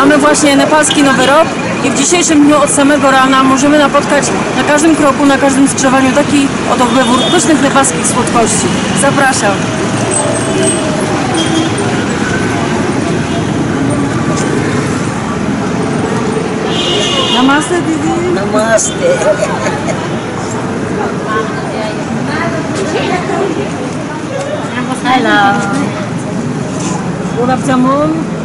Mamy właśnie nepalski nowy rok i w dzisiejszym dniu od samego rana możemy napotkać na każdym kroku, na każdym skrzyżowaniu taki oto wybór pysznych nepalskich słodkości. Zapraszam! Namaste, Didi. Namaste. Hello. Gulab Jamun.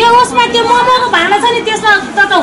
त्यो उसमा त्यो मोमोको भाँडा छ नि त्यसमा तताउ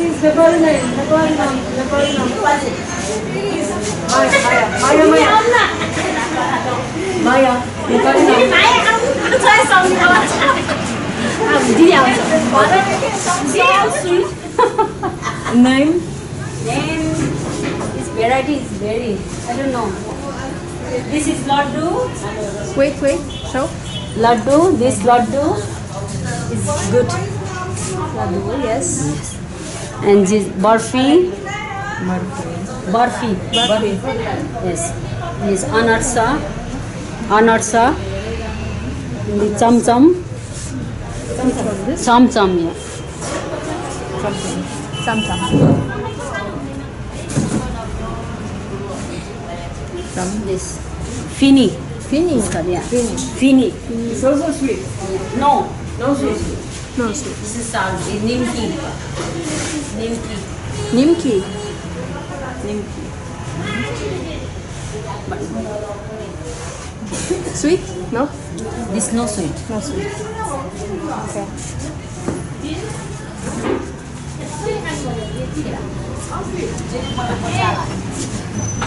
Please, Nepal name, Nepal name, Nepal name. Maya, Maya, Maya, Maya. Nepal name. Maya, I'm trying something. I'm Name? Name. This variety is very, I don't know. This is laddu. Wait, wait, show. Laddu, this laddu is good. Laddu, yes. And this barfi. Barfi. Barfi. Yes. This anarsa. Anarsa. The cham cham. Cham cham, yeah. Sam sam. This fini. Fini. Yeah. Fini. Fini. It's also sweet. No. No sweet. No sweet. This is salt. This nimki. Nimki. Nimki. Nimki. Sweet? No? This no sweet. No sweet. Okay.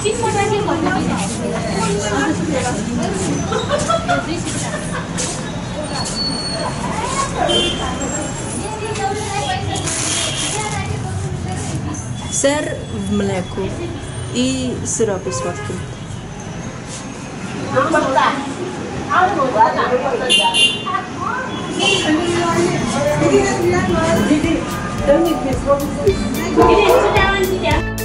Ser w Ser w mleku i syropie słodkim. Dzień dobry.